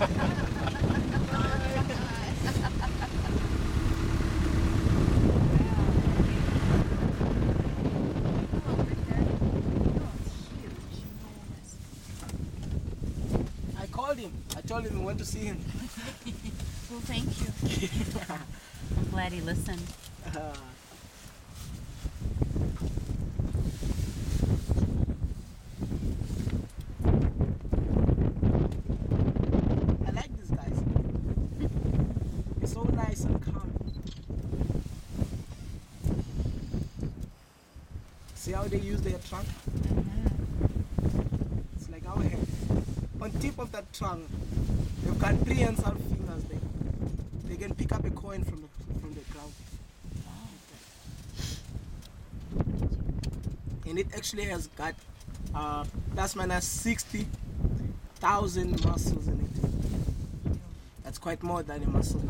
I called him. I told him we went to see him. well, thank you. I'm glad he listened. Uh. So nice and calm. See how they use their trunk? It's like our head. On tip of that trunk, they've got prehensile fingers. They they can pick up a coin from the from the ground. And it actually has got uh, plus minus sixty thousand muscles in it. Quite more than the muscle.